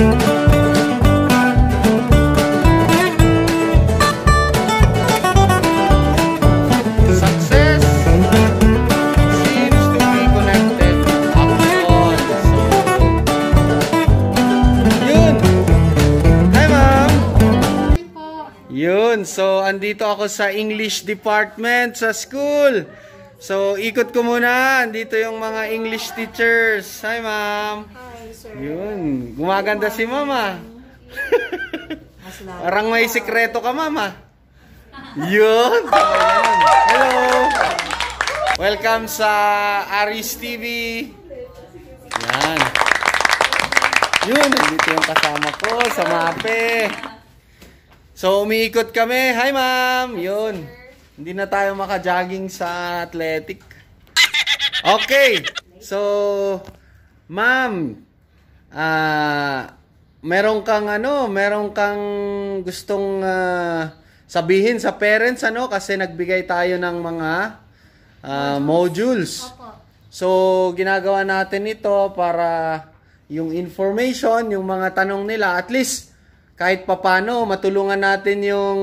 Yun! Hi, ma'am! Yun, so andito ako sa English department sa school. So, ikot ko muna. Andito yung mga English teachers. Hi, ma'am! Hi, sir. Yun, gumaganda si mama. Parang may sikreto ka, mama. Yun. Hello. Welcome sa Aris TV. Yan. Yun, dito yung kasama ko sa MAPE. So, umiikot kami. Hi, ma'am. Yun. Hindi na tayo maka-jogging sa athletic. Okay. So, ma'am, ah, meron kang ano, meron kang gustong ah, sabihin sa parents ano kasi nagbigay tayo ng mga ah, modules. Opo. So, ginagawa natin ito para yung information, yung mga tanong nila, at least kahit papano matulungan natin yung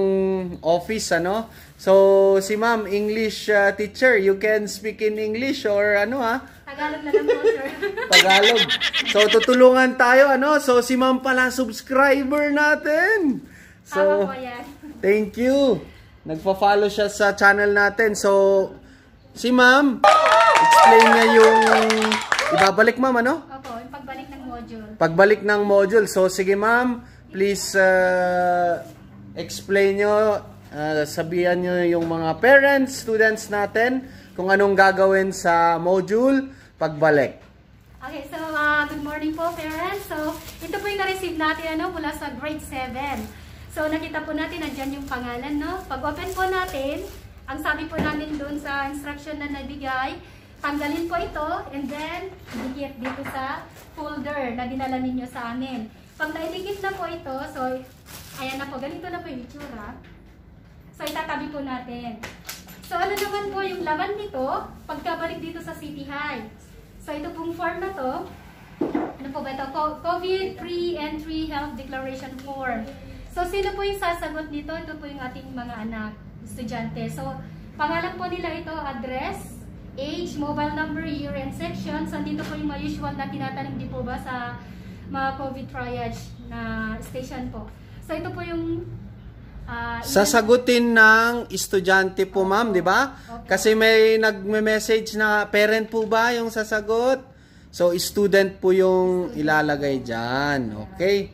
office ano. So, si Ma'am English ah, teacher, you can speak in English or ano ah, Tagalog na lang po, sir. Tagalog. So, tutulungan tayo, ano? So, si ma'am pala subscriber natin. Tama So, po yan. thank you. Nagpa-follow siya sa channel natin. So, si ma'am, explain niya yung ibabalik ma'am, ano? Opo, yung pagbalik ng module. Pagbalik ng module. So, sige ma'am, please uh, explain nyo, uh, sabihan nyo yung mga parents, students natin, kung anong gagawin sa module pagbalik. Okay, so uh, good morning po parents. So, ito po yung na-receive natin ano, mula sa grade 7. So, nakita po natin, nandyan yung pangalan, no? Pag open po natin, ang sabi po namin doon sa instruction na nabigay, tanggalin po ito and then idikit dito sa folder na dinala ninyo sa amin. Pag naidikit na po ito, so, ayan na po, ganito na po yung itsura. So, itatabi po natin. So, ano naman po yung laman nito pagkabalik dito sa City High? So, ito pong form na to, ano po ba ito? Co- COVID Pre-Entry Health Declaration Form. So, sino po yung sasagot nito? Ito po yung ating mga anak, estudyante. So, pangalan po nila ito, address, age, mobile number, year, and section. So, dito po yung usual na tinatanong din po ba sa mga COVID triage na station po. So, ito po yung ah, Sasagutin ng estudyante po, ma'am, di ba? Okay. Kasi may nagme-message na parent po ba yung sasagot? So, student po yung ilalagay dyan. Okay?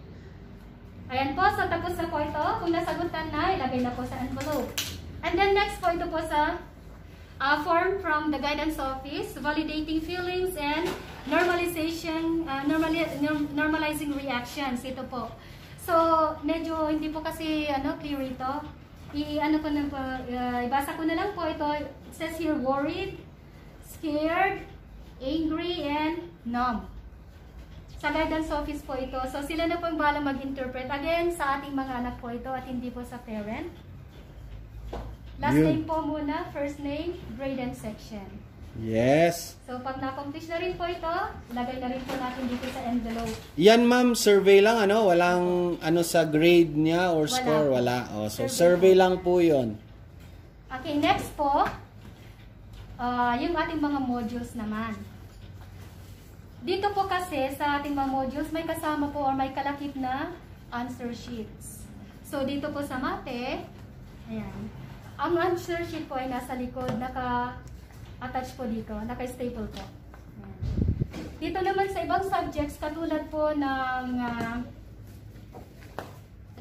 Ayan po, so tapos na po ito. Kung nasagutan na, ilagay na po sa envelope. And then next po, ito po sa uh, form from the guidance office, validating feelings and normalization, uh, normali norm- normalizing reactions. Ito po. So, medyo hindi po kasi ano, clear ito. I, ano ko na po, uh, ibasa ko na lang po ito. It says here, worried, scared, angry, and numb sa guidance office po ito. So sila na po yung bahala mag-interpret. Again, sa ating mga anak po ito at hindi po sa parent. Last Yun. name po muna, first name, grade and section. Yes. So pag na-accomplish na rin po ito, lagay na rin po natin dito sa envelope. Yan, ma'am, survey lang, ano? Walang ano sa grade niya or Wala score? Wala. Oh, so, Survey survey lang po yon. Okay, next po, ah, yung ating mga modules naman. Dito po kasi sa ating mga modules, may kasama po or may kalakip na answer sheets. So dito po sa mate, ayan. Ang answer sheet po ay nasa likod, naka-attach po dito, naka-staple po. Dito naman sa ibang subjects, katulad po ng ah,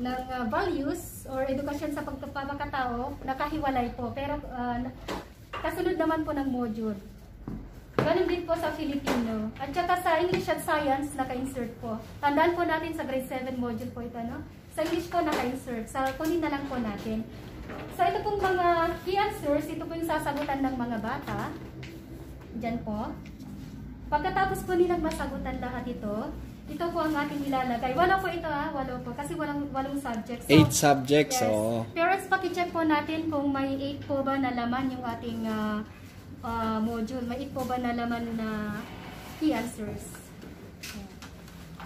ng uh, values or edukasyon sa pagpapakatao, nakahiwalay po. Pero uh, kasunod naman po ng module. Ganun din po sa Filipino. At saka sa English at Science, naka-insert po. Tandaan po natin sa grade 7 module po ito, no? Sa English po naka-insert. Sa kunin na lang po natin. So ito pong mga key answers, ito po yung sasagutan ng mga bata. Diyan po. Pagkatapos po nilang masagutan lahat ito, ito po ang ating ilalagay. Wala po ito ha, walo po. Kasi walang, walong subjects. So, Eight subjects, Yes. oh. Parents, pakicheck po natin kung may 8 po ba na laman yung ating ah, ah, module. May 8 po ba na laman na key answers.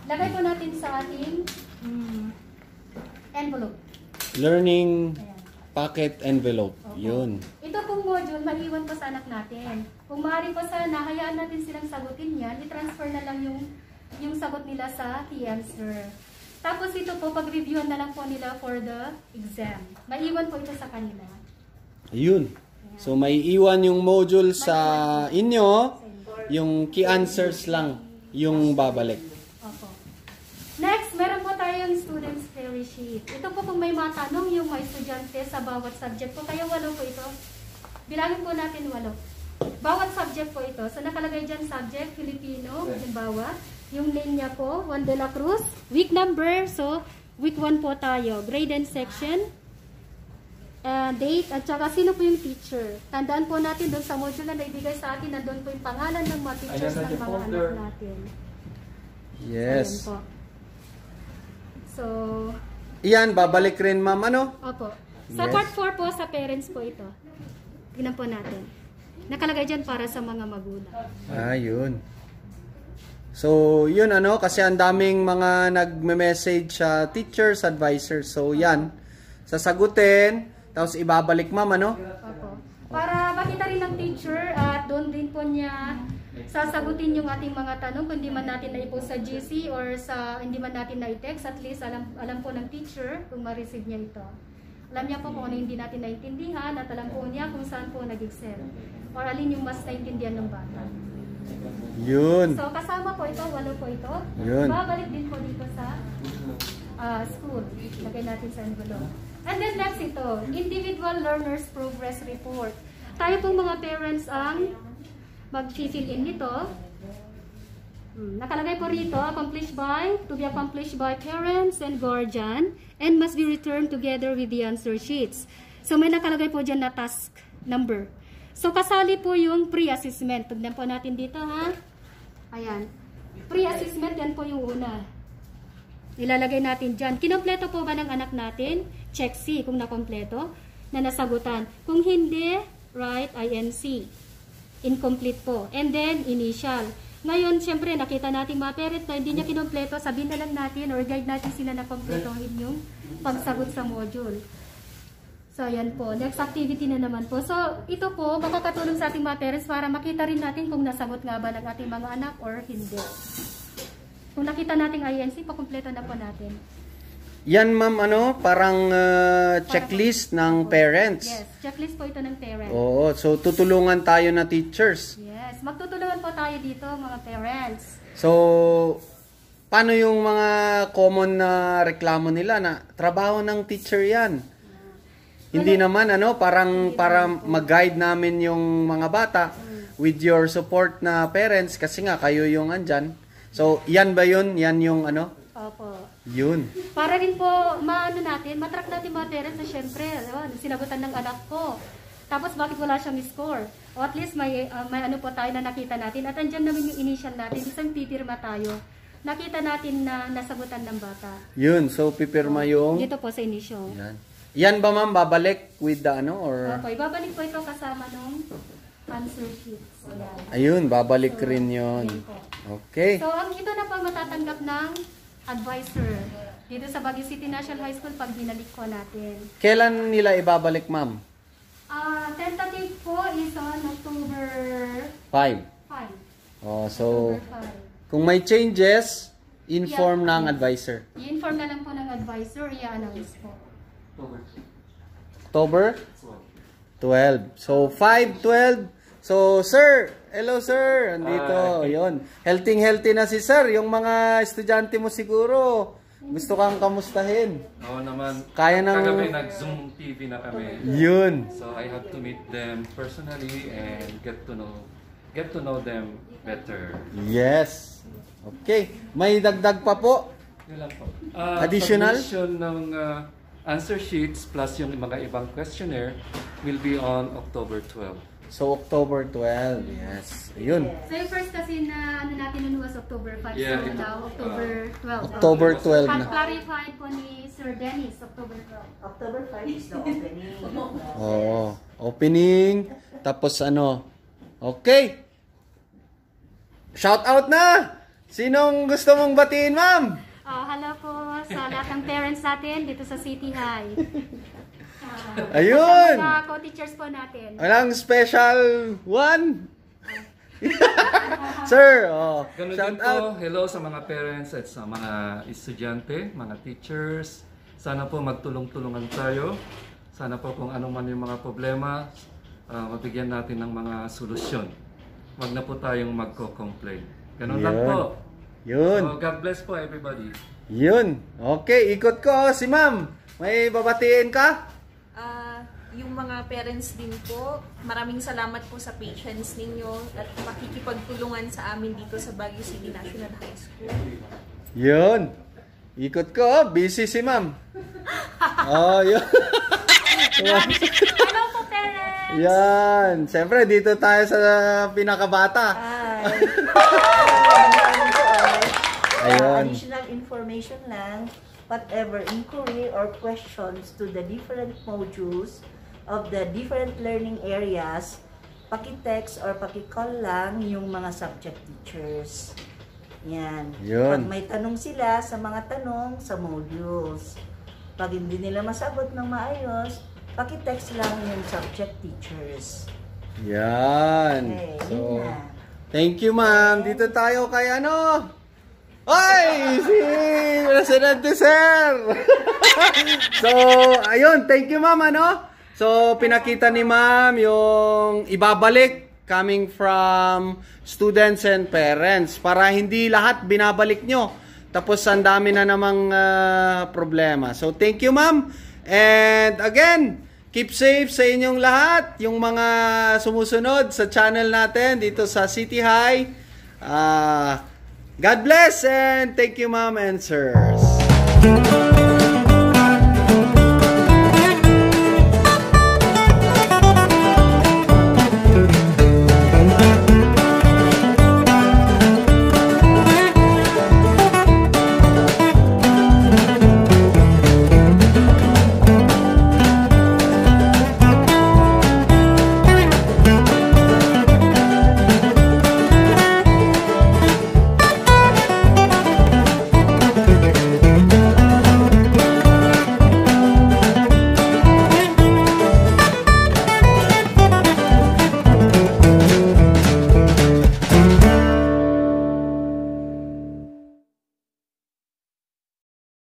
Lagay po natin sa ating mm, envelope. Learning Ayan. Packet envelope. Opo. Yun. Ito pong module, maiwan po sa anak natin. Kung maaari po sana, hayaan natin silang sagutin yan, i-transfer na lang yung, yung sagot nila sa T-answer. Tapos ito po, pag-reviewan na lang po nila for the exam. Maiwan po ito sa kanila. Ayun. So may iwan yung module sa inyo, yung key answers lang yung babalik. Opo. Next, meron po tayong sheet. Ito po kung may matanong yung mga estudyante sa bawat subject po. Kaya walo po ito. Bilangin po natin walo. Bawat subject po ito. So nakalagay dyan subject, Filipino, halimbawa. Yung name niya po, Juan de la Cruz. Week number, so week 1 po tayo. Grade and section. Uh, date, at saka sino po yung teacher. Tandaan po natin doon sa module na naibigay sa atin, nandun po yung pangalan ng mga teachers Ayan, ng mga anak natin. Ayan Yes. po. So, Iyan, babalik rin ma'am ano? opo. Sa Yes. part 4 po, sa parents po ito. Tingnan po natin. Nakalagay dyan para sa mga magulang. Ayun. So, yun ano, kasi ang daming mga nagme-message sa teachers, advisors. So, yan. Sasagutin, tapos ibabalik ma'am ano? Opo. Para makita rin ng teacher at doon din po niya sasagutin yung ating mga tanong kung hindi man natin na ipost sa GC or sa hindi man natin na i-text at least alam alam po ng teacher kung ma-receive niya ito. Alam niya po kung ano hindi natin naintindihan at alam po niya kung saan po nag-excel or alin yung mas naintindihan ng bata. Yun. So kasama po ito, walo po ito. Yun. Babalik din po dito sa ah, school. Lagay natin sa envelope. And then next ito, Individual Learners Progress Report. Tayo pong mga parents ang mag-fill in nito. Hmm, Nakalagay po rito, accomplished by, to be accomplished by parents and guardian, and must be returned together with the answer sheets. So may nakalagay po dyan na task number. So kasali po yung pre-assessment. Tignan po natin dito ha. Ayan. Pre-assessment, yan po yung una. Ilalagay natin dyan. Kinompleto po ba ng anak natin? Check C kung nakompleto na nasagutan. Kung hindi, write INC. Incomplete po. And then, initial. Ngayon, syempre, nakita natin mga parent na hindi niya kinompleto, sabihin na lang natin or guide natin sila na kompletohin yung pagsagot sa module. So, ayan po. Next activity na naman po. So, ito po, makakatulong sa ating mga parents para makita rin natin kung nasagot nga ba ng ating mga anak or hindi. Kung nakita natin INC, pakumpleto na po natin. Yan ma'am ano, parang uh, checklist ng parents. Yes, checklist po ito ng parents. Oo, so tutulungan tayo na teachers. Yes, magtutulungan po tayo dito mga parents. So, paano yung mga common na reklamo nila na trabaho ng teacher yan? Hindi naman ano, parang para mag-guide namin yung mga bata with your support na parents kasi nga kayo yung andyan. So, yan ba yun? Yan yung ano? Opo. Yun. Para rin po, maano natin, matrack natin mga parents na syempre, alam, sinagutan ng anak ko. Tapos bakit wala siyang score? O at least may, ah, may ano po tayo na nakita natin. At andyan namin yung initial natin, isang pipirma tayo. Nakita natin na nasagutan ng bata. Yun. So, pipirma yung... Dito po sa initial. Yan. Yan ba ma'am, babalik with the ano? Or... Opo, ibabalik po ito kasama nung sheets. Ayan. Ayun, babalik rin yun. Yan po. Okay. So, ang ito na po matatanggap ng advisor dito sa Baguio City National High School pag binalik po natin. Kailan nila ibabalik ma'am? Ah, tentative po is on October 5. 5. Oh, so October kung may changes, inform Yeah. ng advisor. 5. I-inform na lang po ng advisor, i-announce po. October 12. So 5, 12. So sir, hello sir. Andito, Hi. 'yon. Healthy healthy na si sir. Yung mga estudyante mo siguro gusto kang kamustahin. Oo naman. Kaya ng- Kagabi nag-Zoom TV na kami. Yun. So I have to meet them personally and get to know get to know them better. Yes. Okay. May dagdag pa po. Yun lang po. Ah, Additional? Submission ng ah, answer sheets plus yung mga ibang questionnaire will be on October 12. So October 12. Yes. Ayun. So, yung first kasi na ano natin nun was October 5. Yeah, so, now October 12. October 12 At na. clarified po ni Sir Dennis, October 12. October 5 is the opening. Oo. Opening. Tapos ano. Okay. Shout out na! Sinong gusto mong batiin, ma'am? Oh, hello po sa lahat ng parents natin dito sa City High. Ayun! Mga co-teachers po natin. Walang special one? Sir, oh, Ganun shout out. po, hello sa mga parents at sa mga estudyante, mga teachers. Sana po magtulong-tulungan tayo. Sana po kung ano man yung mga problema, ah, mabigyan natin ng mga solusyon. Huwag na po tayong magko-complain. Ganun lang Yun. po. Yun. So, God bless po everybody. Yun. Okay, ikot ko. Si ma'am, may babatiin ka? Yung mga parents din po, maraming salamat po sa patience ninyo at makikipagtulungan sa amin dito sa Baguio City National High School. Yun. Ikot ko. Busy si ma'am. oh, yun. Hello po parents! Yan. Siyempre, dito tayo sa pinakabata. Hi! Ayun. additional information lang, whatever inquiry or questions to the different modules of the different learning areas, paki-text or paki-call lang yung mga subject teachers. Yan. Yun. Pag may tanong sila sa mga tanong sa modules. Pag hindi nila masagot ng maayos, paki-text lang yung subject teachers. Yan. Okay, So, yun na. thank you ma'am. Dito tayo kay ano? Ay, si Presidente Sir. so, ayun, thank you ma'am ano? So, pinakita ni ma'am yung ibabalik coming from students and parents para hindi lahat binabalik nyo. Tapos ang dami na namang ah, problema. So, thank you ma'am. And again, keep safe sa inyong lahat. Yung mga sumusunod sa channel natin dito sa City High. Ah, God bless and thank you ma'am and sirs.